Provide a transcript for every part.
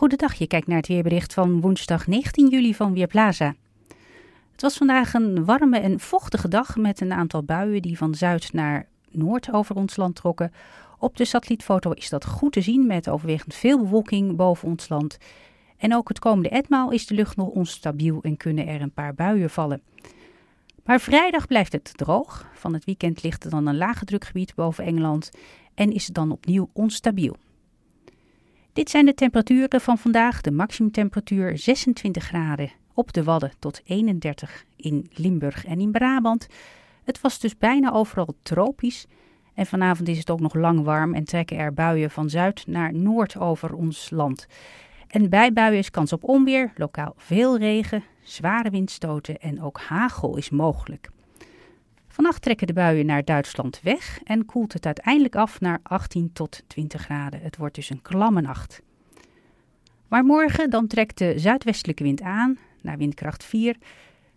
Goedendag, je kijkt naar het weerbericht van woensdag 19 juli van Weerplaza. Het was vandaag een warme en vochtige dag met een aantal buien die van zuid naar noord over ons land trokken. Op de satellietfoto is dat goed te zien met overwegend veel bewolking boven ons land. En ook het komende etmaal is de lucht nog onstabiel en kunnen er een paar buien vallen. Maar vrijdag blijft het droog. Van het weekend ligt er dan een lage drukgebied boven Engeland en is het dan opnieuw onstabiel. Dit zijn de temperaturen van vandaag. De maximumtemperatuur 26 graden op de Wadden tot 31 in Limburg en in Brabant. Het was dus bijna overal tropisch. En vanavond is het ook nog lang warm en trekken er buien van zuid naar noord over ons land. En bij buien is kans op onweer, lokaal veel regen, zware windstoten en ook hagel is mogelijk. Vannacht trekken de buien naar Duitsland weg en koelt het uiteindelijk af naar 18 tot 20 graden. Het wordt dus een klamme nacht. Maar morgen dan trekt de zuidwestelijke wind aan naar windkracht 4.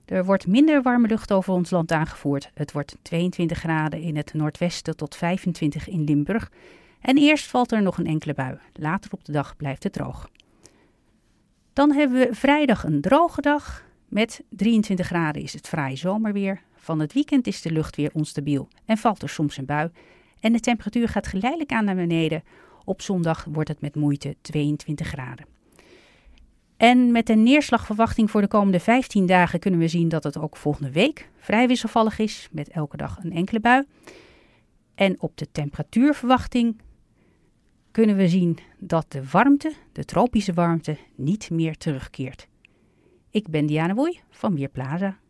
Er wordt minder warme lucht over ons land aangevoerd. Het wordt 22 graden in het noordwesten tot 25 in Limburg. En eerst valt er nog een enkele bui. Later op de dag blijft het droog. Dan hebben we vrijdag een droge dag. Met 23 graden is het fraai zomerweer. Van het weekend is de lucht weer onstabiel en valt er soms een bui. En de temperatuur gaat geleidelijk aan naar beneden. Op zondag wordt het met moeite 22 graden. En met de neerslagverwachting voor de komende 15 dagen kunnen we zien dat het ook volgende week vrij wisselvallig is, met elke dag een enkele bui. En op de temperatuurverwachting kunnen we zien dat de warmte, de tropische warmte, niet meer terugkeert. Ik ben Diana Woei van Weerplaza.